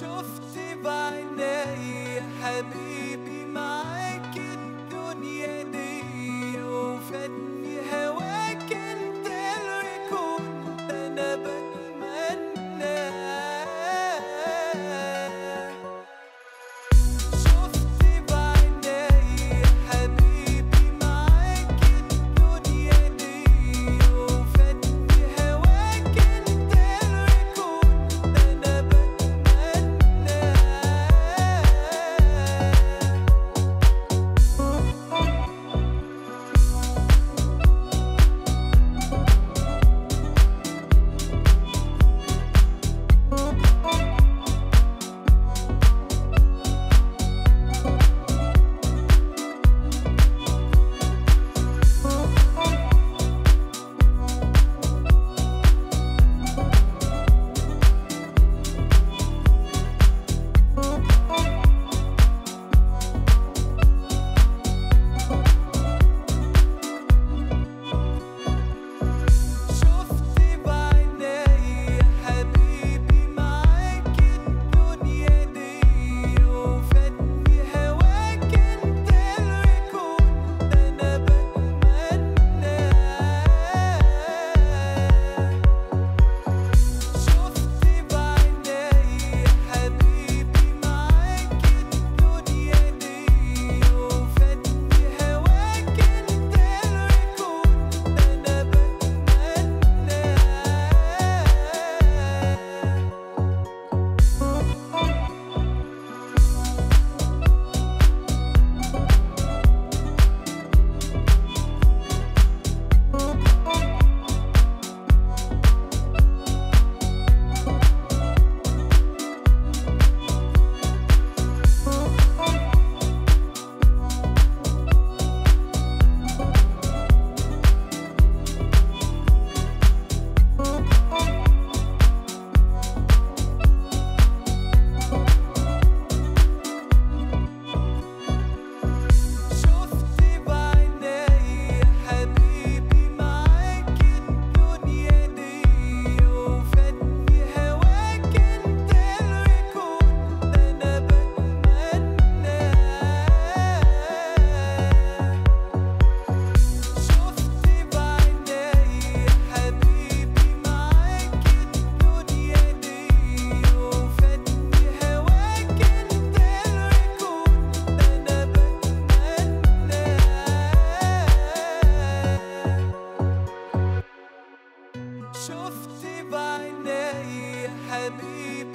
شفت بعيني حبيبي مع شفتي بعيني يا حبيبي